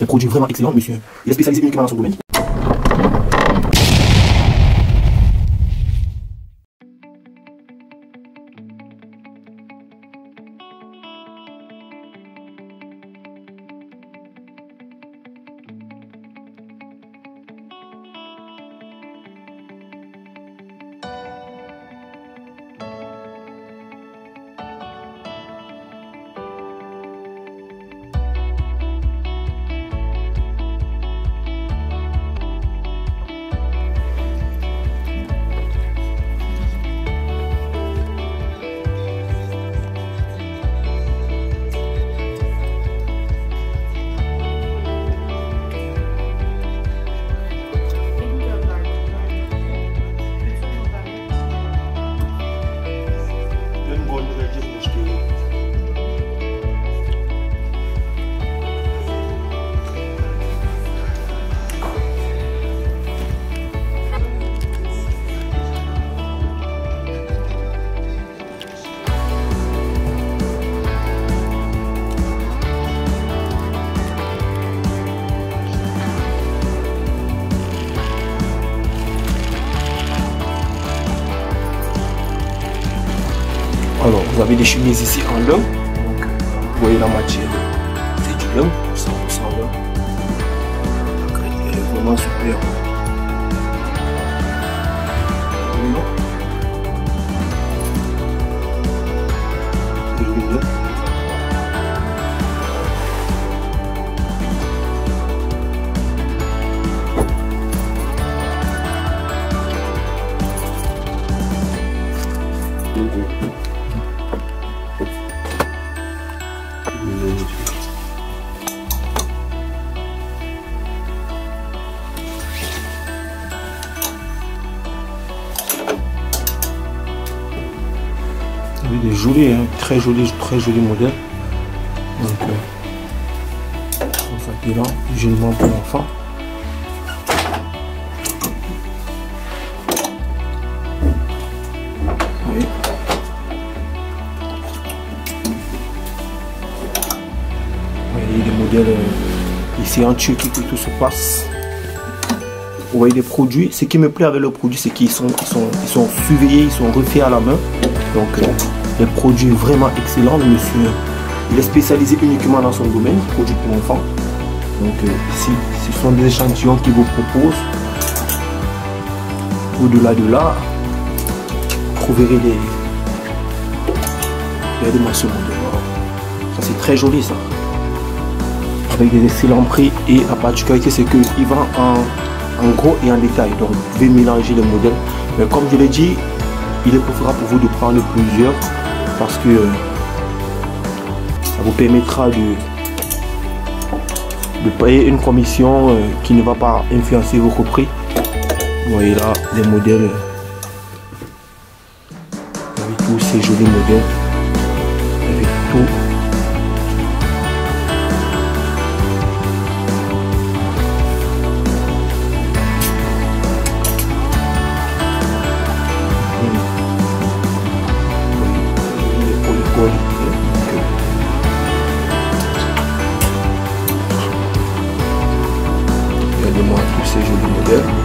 Un produit vraiment excellent, monsieur. Il est spécialisé uniquement dans son domaine. Vous avez des chemises ici en lin. Vous voyez la matière, c'est du lin, 100% lin. La qualité est vraiment super. Des jolis, hein, très jolis, très jolis modèles. Donc, euh, qui là, joliment pour l'enfant. Il y a des modèles euh, ici en Turquie que tout se passe. Vous voyez des produits. Ce qui me plaît avec le produit, c'est qu'ils sont, ils sont, ils sont surveillés, ils sont refaits à la main. Donc, euh, des produits vraiment excellents. Monsieur, il est spécialisé uniquement dans son domaine, produits pour enfants. Donc, euh, ici, ce sont des échantillons qu'il vous propose. Au-delà de là, vous trouverez des, des dimensions Ça, c'est très joli, ça. Avec des excellents prix. Et la particularité, c'est qu'il vend en, en gros et en détail. Donc, vous pouvez mélanger les modèles. Mais comme je l'ai dit, il est préférable pour vous de prendre plusieurs parce que ça vous permettra de, de payer une commission euh, qui ne va pas influencer votre prix. Vous voyez là les modèles avec tous ces jolis modèles avec tout Regardez-moi tous ces jolis modèles.